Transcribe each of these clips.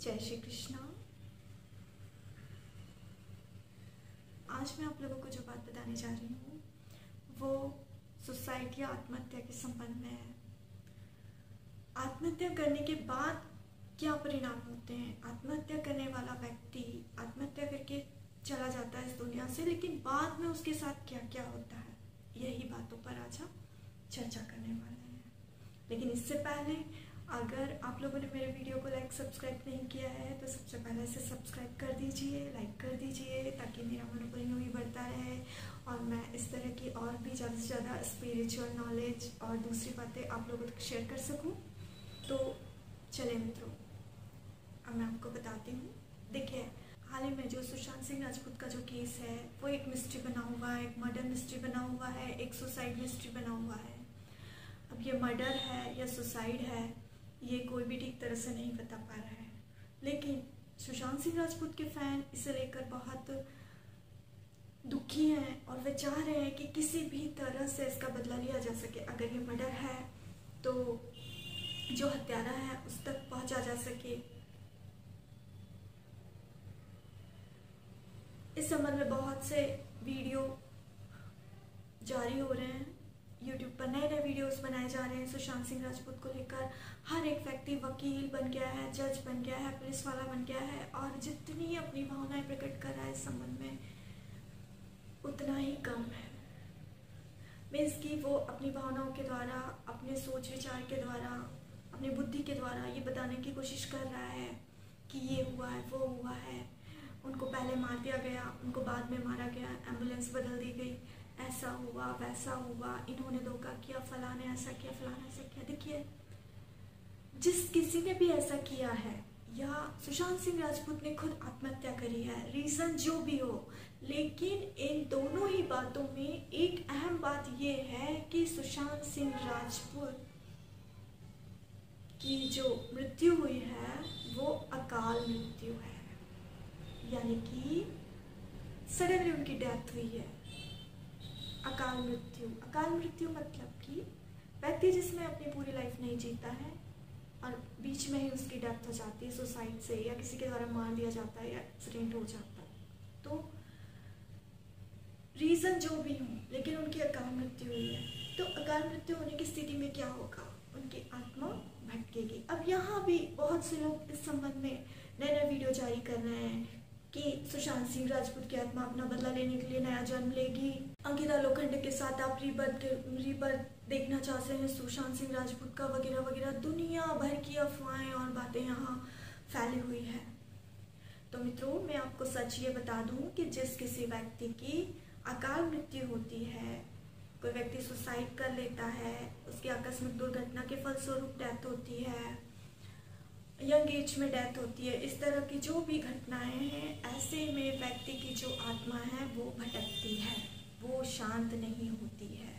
जय श्री कृष्णा। आज मैं आप लोगों को जो बात बताने जा रही हूँ, वो सुसाइड या आत्महत्या के संबंध में है। आत्महत्या करने के बाद क्या परिणाम होते हैं? आत्महत्या करने वाला व्यक्ति आत्महत्या करके चला जाता है इस दुनिया से, लेकिन बाद में उसके साथ क्या क्या होता है? यही बातों पर आज हम चर्चा करने वाले हैं। लेकिन इससे पहले अगर आप लोगों ने मेरे वीडियो को लाइक सब्सक्राइब नहीं किया है तो सबसे पहले इसे सब्सक्राइब कर दीजिए लाइक कर दीजिए, ताकि मेरा मनोबल ही बढ़ता रहे और मैं इस तरह की और भी ज़्यादा से ज़्यादा स्पिरिचुअल नॉलेज और दूसरी बातें आप लोगों तक शेयर कर सकूँ। तो चले मित्रों, अब मैं आपको बताती हूँ। देखिए, हाल ही में जो सुशांत सिंह राजपूत का जो केस है, वो एक मिस्ट्री बना हुआ है, एक मर्डर मिस्ट्री बना हुआ है, एक सुसाइड मिस्ट्री बना हुआ है। अब ये मर्डर है या सुसाइड है ये कोई भी ठीक तरह से नहीं बता पा रहा है। लेकिन सुशांत सिंह राजपूत के फ़ैन इसे लेकर बहुत दुखी हैं और वे चाह रहे हैं कि किसी भी तरह से इसका बदला लिया जा सके। अगर ये मर्डर है तो जो हत्यारा है, उस तक पहुँचा जा सके। इस संबंध में बहुत से वीडियो जारी हो रहे हैं। यूट्यूब पर नए नए वीडियोस बनाए जा रहे हैं। सुशांत सिंह राजपूत को लेकर हर एक व्यक्ति वकील बन गया है जज बन गया है, पुलिस वाला बन गया है और जितनी अपनी भावनाएँ प्रकट कर रहा है इस संबंध में, उतना ही कम है। मीन्स कि वो अपनी भावनाओं के द्वारा, अपने सोच विचार के द्वारा, अपनी बुद्धि के द्वारा ये बताने की कोशिश कर रहा है कि ये हुआ है, वो हुआ है। उनको पहले मार दिया गया, उनको बाद में मारा गया एंबुलेंस बदल दी गई। ऐसा हुआ, वैसा हुआ, इन्होंने धोखा किया, फलाने ऐसा किया, फलाना ऐसा किया। देखिए, जिस किसी ने भी ऐसा किया है, या सुशांत सिंह राजपूत ने खुद आत्महत्या करी है, रीजन जो भी हो, लेकिन इन दोनों ही बातों में एक अहम बात यह है कि सुशांत सिंह राजपूत की जो मृत्यु हुई है, वो अकाल मृत्यु है। यानी कि सडनली उनकी डेथ हुई है। अकाल मृत्यु। अकाल मृत्यु मतलब कि व्यक्ति जिसमें अपनी पूरी लाइफ नहीं जीता है और बीच में ही उसकी डेथ हो जाती है सुसाइड से या किसी के द्वारा मार दिया जाता है या एक्सीडेंट हो जाता है। तो रीज़न जो भी हो, लेकिन उनकी अकाल मृत्यु हुई है। तो अकाल मृत्यु होने की स्थिति में क्या होगा? उनकी आत्मा भटकेगी। अब यहाँ भी बहुत से लोग इस संबंध में नए नए वीडियो जारी कर रहे हैं कि सुशांत सिंह राजपूत की आत्मा अपना बदला लेने के लिए नया जन्म लेगी। अंकिता लोखंडे के साथ आप रीबर्थ रीबर्थ देखना चाहते हैं, सुशांत सिंह राजपूत का वगैरह वगैरह, दुनिया भर की अफवाहें और बातें यहाँ फैली हुई है। तो मित्रों, मैं आपको सच ये बता दूँ कि जिस किसी व्यक्ति की अकाल मृत्यु होती है, कोई व्यक्ति सुसाइड कर लेता है, उसकी आकस्मिक दुर्घटना के फलस्वरूप डेथ होती है यंग एज में डेथ होती है, इस तरह की जो भी घटनाएँ हैं, ऐसे में व्यक्ति की जो आत्मा है, वो भटकती है। वो शांत नहीं होती है।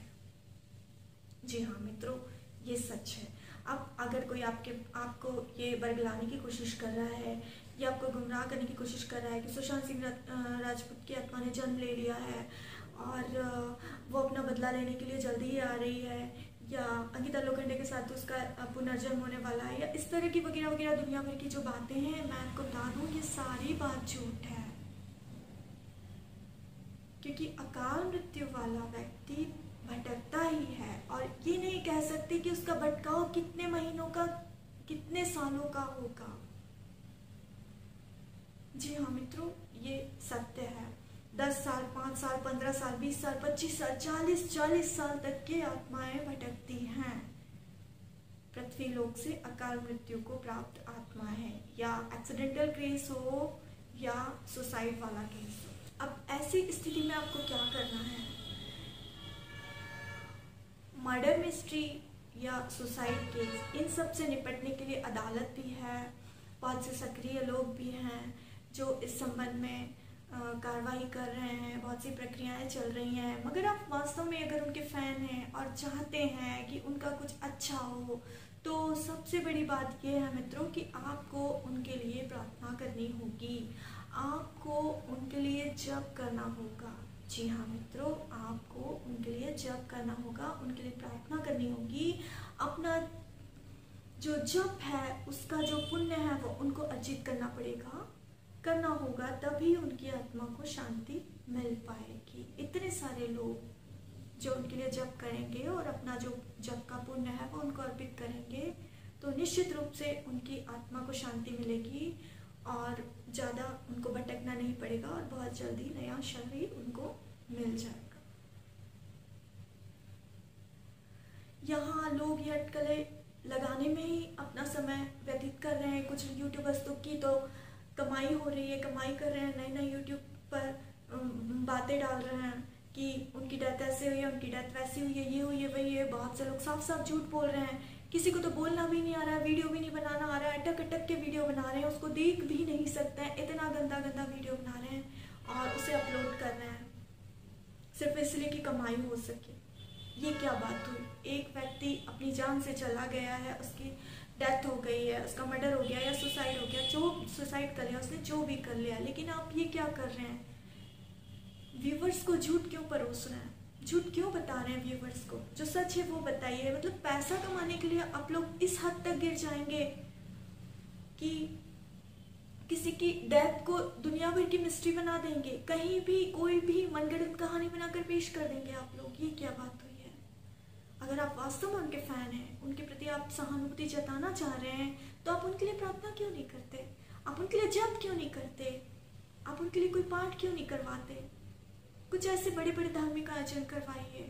जी हाँ मित्रों, ये सच है। अब अगर कोई आपके, आपको ये बरगलाने की कोशिश कर रहा है, या आपको गुमराह करने की कोशिश कर रहा है कि सुशांत सिंह राजपूत की आत्मा ने जन्म ले लिया है, और वो अपना बदला लेने के लिए जल्दी ही आ रही है, या अंकिता लोखंडे के साथ उसका पुनर्जन्म होने वाला है, या इस तरह की वगैरह वगैरह दुनिया भर की जो बातें हैं, मैं आपको बता दूँ, ये सारी बात झूठ है। क्योंकि अकाल मृत्यु वाला व्यक्ति भटकता ही है। और ये नहीं कह सकते कि उसका भटकाव कितने महीनों का, कितने सालों का होगा। जी हाँ मित्रों, ये सत्य है। दस साल, पाँच साल, पंद्रह साल, बीस साल, पच्चीस साल, चालीस चालीस साल तक की आत्माएँ भटकती हैं। पृथ्वी लोक से अकाल मृत्यु को प्राप्त आत्मा है, या एक्सीडेंटल केस हो, या सुसाइड वाला केस हो। ऐसी स्थिति में आपको क्या करना है? मर्डर मिस्ट्री या सुसाइड केस इन सबसे निपटने के लिए अदालत भी है, बहुत से सक्रिय लोग भी हैं जो इस संबंध में कार्रवाई कर रहे हैं, बहुत सी प्रक्रियाएँ चल रही हैं। मगर आप वास्तव में अगर उनके फ़ैन हैं और चाहते हैं कि उनका कुछ अच्छा हो तो सबसे बड़ी बात यह है मित्रों कि आपको उनके लिए प्रार्थना करनी होगी। आपको उनके लिए जप करना होगा। जी हाँ मित्रों, आपको उनके लिए जप करना होगा, उनके लिए प्रार्थना करनी होगी। अपना जो जप है, उसका जो पुण्य है, वो उनको अर्जित करना पड़ेगा। करना होगा तभी उनकी आत्मा को शांति मिल पाएगी। इतने सारे लोग जो उनके लिए जप करेंगे और अपना जो जप का पुण्य है वो उनको अर्पित करेंगे तो निश्चित रूप से उनकी आत्मा को शांति मिलेगी और ज़्यादा उनको भटकना नहीं पड़ेगा और बहुत जल्दी नया शरीर उनको मिल जाएगा। यहाँ लोग ये अटकलें लगाने में ही अपना समय व्यतीत कर रहे हैं। कुछ यूट्यूबर्स तो की तो कमाई हो रही है, कमाई कर रहे हैं नए नए यूट्यूब पर बातें डाल रहे हैं। कि उनकी डेथ ऐसे हुई है उनकी डेथ वैसी हुई है ये हुई है वही है। बहुत से लोग साफ़ साफ़ झूठ बोल रहे हैं। किसी को तो बोलना भी नहीं आ रहा है, वीडियो भी नहीं बनाना आ रहा है अटक अटक के वीडियो बना रहे हैं, उसको देख भी नहीं सकते हैं। इतना गंदा गंदा वीडियो बना रहे हैं और उसे अपलोड कर रहे हैं। सिर्फ़ इसलिए कि कमाई हो सके। ये क्या बात हुई? एक व्यक्ति अपनी जान से चला गया है, उसकी डेथ हो गई है, उसका मर्डर हो गया या सुसाइड हो गया, जो सुसाइड कर लिया, उसने जो भी कर लिया, लेकिन आप ये क्या कर रहे हैं? व्यूवर्स को झूठ क्यों परोस रहे हैं? झूठ क्यों बता रहे हैं व्यूवर्स को? जो सच है वो बताइए। मतलब पैसा कमाने के लिए आप लोग इस हद तक गिर जाएँगे कि किसी की डेथ को दुनिया भर की मिस्ट्री बना देंगे। कहीं भी कोई भी मनगढ़ंत कहानी बनाकर पेश कर देंगे आप लोग। ये क्या बात हुई है? अगर आप वास्तव में उनके फ़ैन हैं, उनके प्रति आप सहानुभूति जताना चाह रहे हैं तो आप उनके लिए प्रार्थना क्यों नहीं करते? आप उनके लिए जप क्यों नहीं करते? आप उनके लिए कोई पाठ क्यों नहीं करवाते? कुछ ऐसे बड़े बड़े धार्मिक आयोजन करवाइए,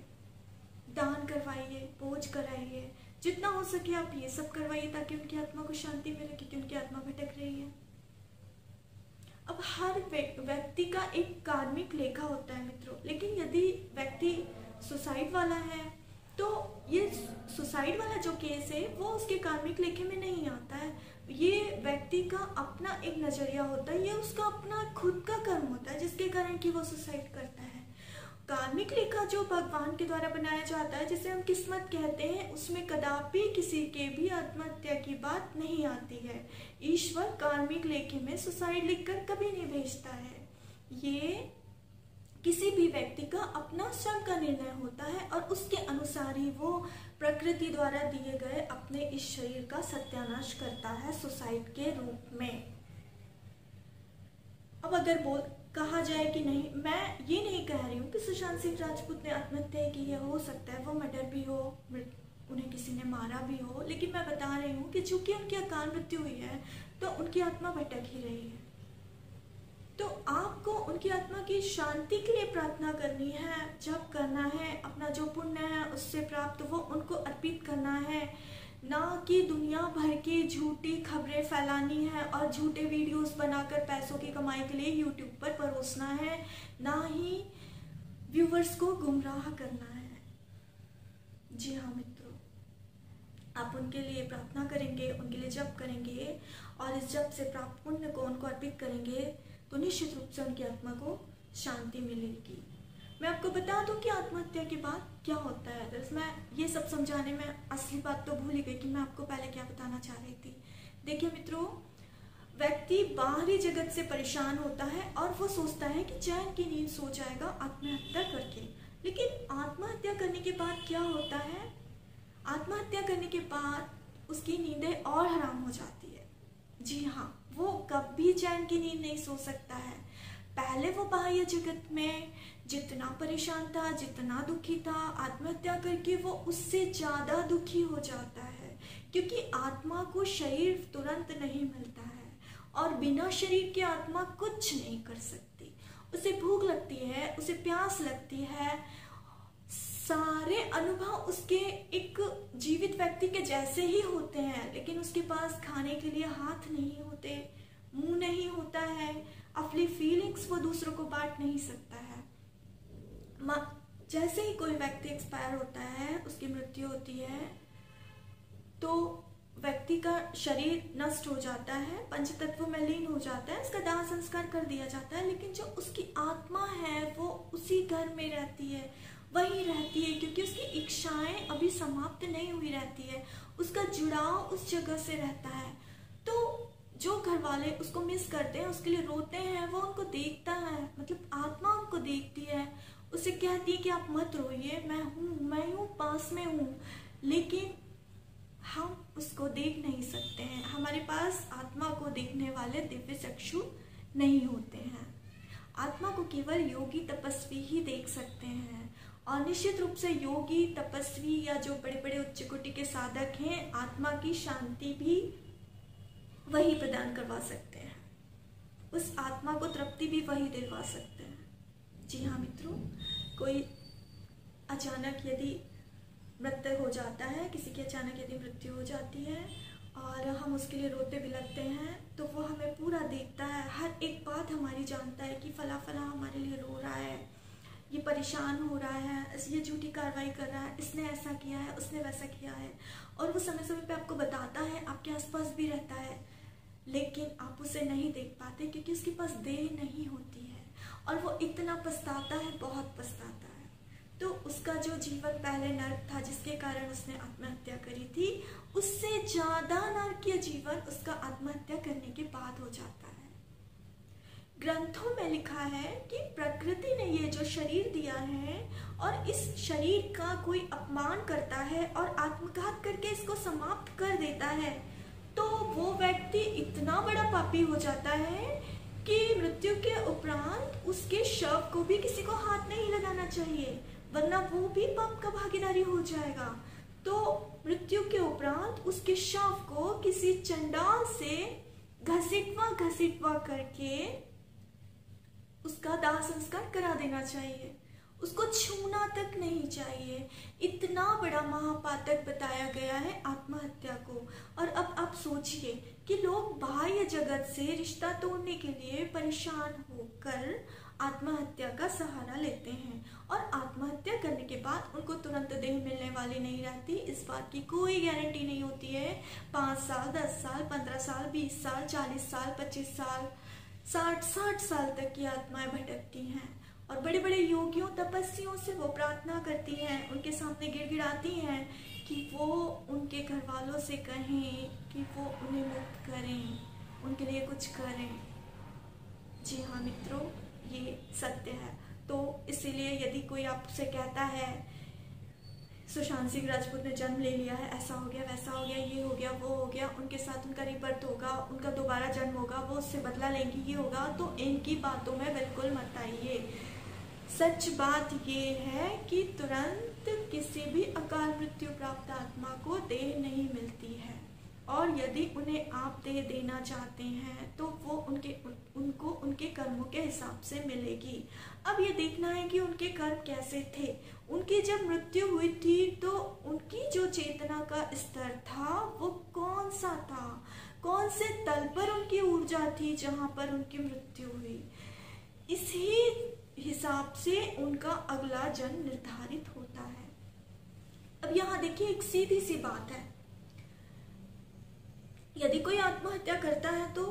दान करवाइए बोझ कराइए, जितना हो सके आप ये सब करवाइए ताकि उनकी आत्मा को शांति मिले, क्योंकि उनकी आत्मा भटक रही है। अब हर व्यक्ति का एक कार्मिक लेखा होता है मित्रों, लेकिन यदि व्यक्ति सुसाइड वाला है तो ये सुसाइड वाला जो केस है, वो उसके कार्मिक लेखे में नहीं आता है। ये व्यक्ति का अपना एक नज़रिया होता है, ये उसका अपना खुद का कर्म होता है, जिसके कारण कि वो सुसाइड करता है। कार्मिक लेखा जो भगवान के द्वारा बनाया जाता है, जिसे हम किस्मत कहते हैं, उसमें कदापि किसी के भी आत्महत्या की बात नहीं आती है। ईश्वर कार्मिक लेखे में सुसाइड लिखकर कभी नहीं भेजता है। ये किसी भी व्यक्ति का अपना स्वयं का निर्णय होता है और उसके अनुसार ही वो प्रकृति द्वारा दिए गए अपने इस शरीर का सत्यानाश करता है सुसाइड के रूप में। अब अगर बोल, कहा जाए कि नहीं, मैं ये नहीं कह रही हूँ कि सुशांत सिंह राजपूत ने आत्महत्या की है, हो सकता है वो मर्डर भी हो उन्हें किसी ने मारा भी हो, लेकिन मैं बता रही हूँ कि चूँकि उनकी अकाल मृत्यु हुई है तो उनकी आत्मा भटक ही रही है। तो आपको उनकी आत्मा की शांति के लिए प्रार्थना करनी है जब करना है, अपना जो पुण्य है उससे प्राप्त वो उनको अर्पित करना है। ना कि दुनिया भर की झूठी खबरें फैलानी है और झूठे वीडियोस बनाकर पैसों की कमाई के लिए यूट्यूब पर परोसना है। ना ही व्यूवर्स को गुमराह करना है। जी हाँ मित्रों, आप उनके लिए प्रार्थना करेंगे, उनके लिए जप करेंगे और इस जप से प्राप्त पुण्य को उनको अर्पित करेंगे। तो निश्चित रूप से उनकी आत्मा को शांति मिलेगी। मैं आपको बता दूँ कि आत्महत्या के बाद क्या होता है? दरअसल मैं ये सब समझाने में असली बात तो भूल ही गई कि मैं आपको पहले क्या बताना चाह रही थी। देखिए मित्रों, व्यक्ति बाहरी जगत से परेशान होता है और वो सोचता है कि चैन की नींद सो जाएगा, आत्महत्या करके। लेकिन आत्महत्या करने के बाद क्या होता है? आत्महत्या करने के बाद उसकी नींदें और हराम हो जाती है। जी हाँ वो कभी चैन की नींद नहीं सो सकता है। पहले वो बाह्य जगत में जितना परेशान था, जितना दुखी था, आत्महत्या करके वो उससे ज़्यादा दुखी हो जाता है, क्योंकि आत्मा को शरीर तुरंत नहीं मिलता है और बिना शरीर के आत्मा कुछ नहीं कर सकती। उसे भूख लगती है, उसे प्यास लगती है सारे अनुभव उसके एक जीवित व्यक्ति के जैसे ही होते हैं, लेकिन उसके पास खाने के लिए हाथ नहीं होते, मुँह नहीं होता है, अपनी फीलिंग्स वो दूसरों को बांट नहीं सकता है। जैसे ही कोई व्यक्ति एक्सपायर होता है, उसकी मृत्यु होती है तो व्यक्ति का शरीर नष्ट हो जाता है पंच तत्व में लीन हो जाता है, उसका दाह संस्कार कर दिया जाता है, लेकिन जो उसकी आत्मा है, वो उसी घर में रहती है। वही रहती है, क्योंकि उसकी इच्छाएँ अभी समाप्त नहीं हुई रहती है। उसका जुड़ाव उस जगह से रहता है। तो जो घर वाले उसको मिस करते हैं, उसके लिए रोते हैं, वो उनको देखता है मतलब आत्मा उनको देखती है। उसे कहती है कि आप मत रोइए, मैं हूँ मैं हूँ, पास में हूँ। लेकिन हम उसको देख नहीं सकते हैं। हमारे पास आत्मा को देखने वाले दिव्य चक्षु नहीं होते हैं। आत्मा को केवल योगी तपस्वी ही देख सकते हैं। और निश्चित रूप से योगी, तपस्वी या जो बड़े बड़े उच्च कोटि के साधक हैं, आत्मा की शांति भी वही प्रदान करवा सकते हैं। उस आत्मा को तृप्ति भी वही दिलवा सकते हैं। जी हाँ मित्रों, कोई अचानक यदि मृत्यु हो जाता है, किसी की अचानक यदि मृत्यु हो जाती है और हम उसके लिए रोते भी लगते हैं तो वो हमें पूरा देखता है। हर एक बात हमारी जानता है कि फला फला हमारे लिए रो रहा है। ये परेशान हो रहा है ये झूठी कार्रवाई कर रहा है, इसने ऐसा किया है, उसने वैसा किया है। और वो समय समय पे आपको बताता है, आपके आसपास भी रहता है, लेकिन आप उसे नहीं देख पाते क्योंकि उसके पास देह नहीं होती है। और वो इतना पछताता है, बहुत पछताता है। तो उसका जो जीवन पहले नर्क था, जिसके कारण उसने आत्महत्या करी थी, उससे ज़्यादा नरकीय जीवन उसका आत्महत्या करने के बाद हो जाता है। ग्रंथों में लिखा है कि प्रकृति ने ये जो शरीर दिया है और इस शरीर का कोई अपमान करता है और आत्मघात करके इसको समाप्त कर देता है तो वो व्यक्ति इतना बड़ा पापी हो जाता है कि मृत्यु के उपरांत उसके शव को भी किसी को हाथ नहीं लगाना चाहिए, वरना वो भी पाप का भागीदारी हो जाएगा। तो मृत्यु के उपरांत उसके शव को किसी चंडाल से घसीटवा घसीटवा करके उसका दाह संस्कार करा देना चाहिए। उसको छूना तक नहीं चाहिए। इतना बड़ा महापातक बताया गया है आत्महत्या को। और अब आप सोचिए कि लोग बाह्य जगत से रिश्ता तोड़ने के लिए परेशान होकर आत्महत्या का सहारा लेते हैं। और आत्महत्या करने के बाद उनको तुरंत देह मिलने वाली नहीं रहती। इस बात की कोई गारंटी नहीं होती है। पाँच साल, दस साल, पंद्रह साल, बीस साल, चालीस साल, पच्चीस साल साठ साठ साल तक की आत्माएँ भटकती हैं और बड़े बड़े योगियों तपस्वियों से वो प्रार्थना करती हैं, उनके सामने गिड़गिड़ाती हैं कि वो उनके घर वालों से कहें कि वो उन्हें मुक्त करें, उनके लिए कुछ करें। जी हाँ मित्रों, ये सत्य है। तो इसीलिए यदि कोई आपसे कहता है सुशांत सिंह राजपूत ने जन्म ले लिया है, ऐसा हो गया, वैसा हो गया, ये हो गया, वो हो गया, उनके साथ उनका रिबर्थ होगा, उनका दोबारा जन्म होगा, वो उससे बदला लेंगी, ये होगा तो इनकी बातों में बिल्कुल मत आइए। सच बात ये है कि तुरंत किसी भी अकाल मृत्यु प्राप्त आत्मा को देह नहीं मिलती है। और यदि उन्हें आप दे देना चाहते हैं तो वो उनके उन, उनको उनके कर्मों के हिसाब से मिलेगी। अब ये देखना है कि उनके कर्म कैसे थे। उनकी जब मृत्यु हुई थी तो उनकी जो चेतना का स्तर था वो कौन सा था? कौन से तल पर उनकी ऊर्जा थी जहाँ पर उनकी मृत्यु हुई? इसी हिसाब से उनका अगला जन्म निर्धारित होता है। अब यहाँ देखिए एक सीधी सी बात है। यदि कोई आत्महत्या करता है तो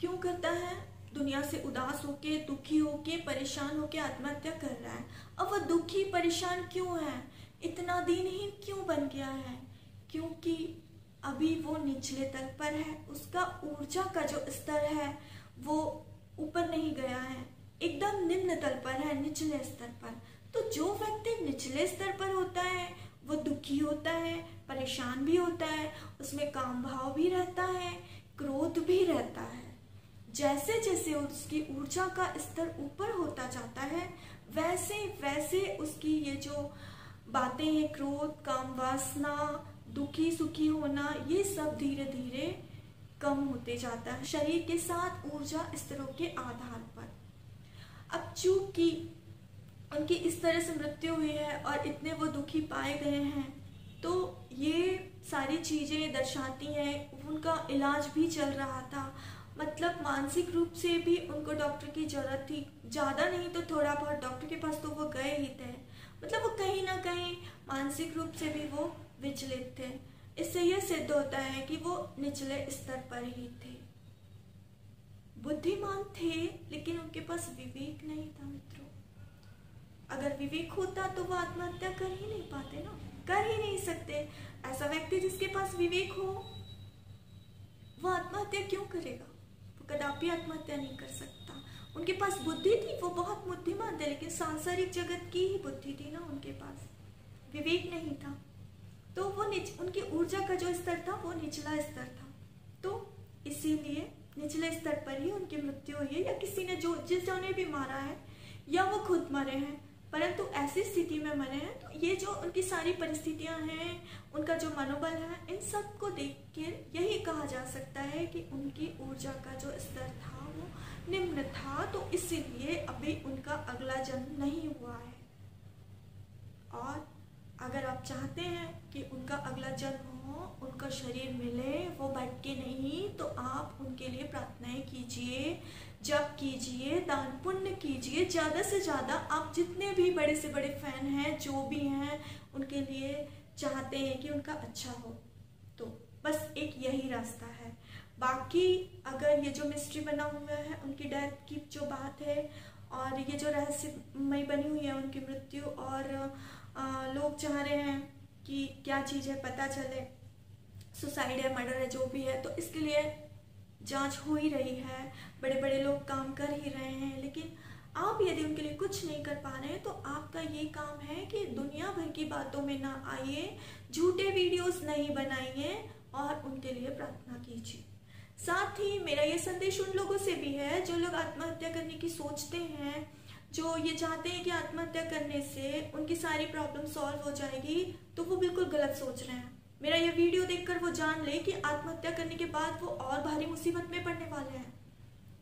क्यों करता है? दुनिया से उदास होके, दुखी होके, परेशान होके आत्महत्या कर रहा है। अब वह दुखी, परेशान क्यों है? इतना दिनहीन क्यों बन गया है? क्योंकि अभी वो निचले तल पर है। उसका ऊर्जा का जो स्तर है, वो ऊपर नहीं गया है। एकदम निम्न तल पर है, निचले स्तर पर। तो जो व्यक्ति निचले स्तर पर होता है दुखी होता है, परेशान भी होता है, उसमें काम भाव भी रहता है, क्रोध भी रहता है। जैसे जैसे उसकी ऊर्जा का स्तर ऊपर होता जाता है वैसे वैसे उसकी ये जो बातें हैं, क्रोध काम वासना दुखी सुखी होना, ये सब धीरे धीरे कम होते जाता है शरीर के साथ ऊर्जा स्तरों के आधार पर। अब चूँकि उनकी इस तरह से मृत्यु हुई है और इतने वो दुखी पाए गए हैं तो ये सारी चीज़ें दर्शाती हैं, उनका इलाज भी चल रहा था। मतलब मानसिक रूप से भी उनको डॉक्टर की ज़रूरत थी। ज़्यादा नहीं तो थोड़ा बहुत डॉक्टर के पास तो वो गए ही थे। मतलब वो कहीं ना कहीं मानसिक रूप से भी वो विचलित थे। इससे यह सिद्ध होता है कि वो निचले स्तर पर ही थे। बुद्धिमान थे, लेकिन उनके पास विवेक नहीं था मित्रों। अगर विवेक होता तो वो आत्महत्या कर ही नहीं पाते ना। कर ही नहीं सकते। ऐसा व्यक्ति जिसके पास विवेक हो, वो आत्महत्या क्यों करेगा? वो कदापि आत्महत्या नहीं कर सकता। उनके पास बुद्धि थी, वो बहुत बुद्धिमान थे, लेकिन सांसारिक जगत की ही बुद्धि थी ना उनके पास। विवेक नहीं था। तो वो निच, उनकी ऊर्जा का जो स्तर था, वो निचला स्तर था। तो इसीलिए निचले स्तर पर ही उनकी मृत्यु हुई है, या किसी ने जो जिस जो भी मारा है, या वो खुद मरे हैं। परंतु ऐसी स्थिति में मरे हैं तो ये जो उनकी सारी परिस्थितियाँ हैं, उनका जो मनोबल है, इन सबको देख कर यही कहा जा सकता है कि उनकी ऊर्जा का जो स्तर था, वो निम्न था तो इसीलिए अभी उनका अगला जन्म नहीं हुआ है। और अगर आप चाहते हैं कि उनका अगला जन्म हो, उनका शरीर मिले, वो भटके नहीं तो आप उनके लिए प्रार्थनाएँ कीजिए जप कीजिए दान पुण्य कीजिए ज़्यादा से ज़्यादा आप जितने भी बड़े से बड़े फ़ैन हैं जो भी हैं उनके लिए चाहते हैं कि उनका अच्छा हो। तो बस एक यही रास्ता है। बाकी अगर ये जो मिस्ट्री बना हुआ है उनकी डेथ की जो बात है और ये जो रहस्यमय बनी हुई है उनकी मृत्यु और आ, लोग चाह रहे हैं कि क्या चीज़ है पता चले सुसाइड है मर्डर है जो भी है तो इसके लिए जाँच हो ही रही है। बड़े बड़े लोग काम कर ही रहे हैं, लेकिन आप यदि उनके लिए कुछ नहीं कर पा रहे हैं तो आपका ये काम है कि दुनिया भर की बातों में ना आइए, झूठे वीडियोस नहीं बनाइए और उनके लिए प्रार्थना कीजिए। साथ ही मेरा ये संदेश उन लोगों से भी है, जो लोग आत्महत्या करने की सोचते हैं, जो ये चाहते हैं कि आत्महत्या करने से उनकी सारी प्रॉब्लम सॉल्व हो जाएगी तो वो बिल्कुल गलत सोच रहे हैं। मेरा यह वीडियो देखकर वो जान ले कि आत्महत्या करने के बाद वो और भारी मुसीबत में पड़ने वाले हैं।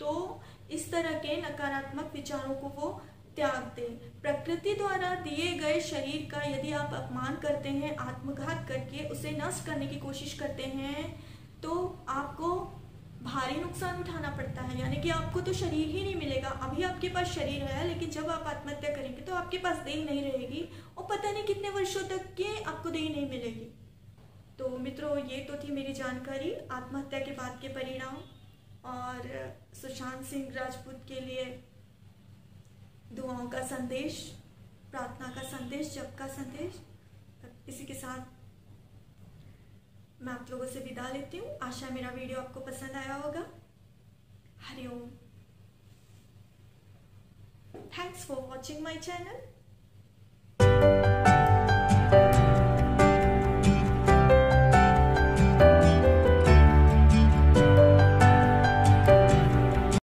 तो इस तरह के नकारात्मक विचारों को वो त्याग दे। प्रकृति द्वारा दिए गए शरीर का यदि आप अपमान करते हैं, आत्मघात करके उसे नष्ट करने की कोशिश करते हैं तो आपको भारी नुकसान उठाना पड़ता है। यानी कि आपको तो शरीर ही नहीं मिलेगा। अभी आपके पास शरीर है, लेकिन जब आप आत्महत्या करेंगे तो आपके पास देह नहीं रहेगी और पता नहीं कितने वर्षों तक के आपको देह नहीं मिलेगी। तो मित्रों, ये तो थी मेरी जानकारी आत्महत्या के बाद के परिणाम और सुशांत सिंह राजपूत के लिए दुआओं का संदेश, प्रार्थना का संदेश, जप का संदेश। इसी के साथ मैं आप लोगों से विदा लेती हूँ। आशा, मेरा वीडियो आपको पसंद आया होगा। Hariom thanks for watching my channel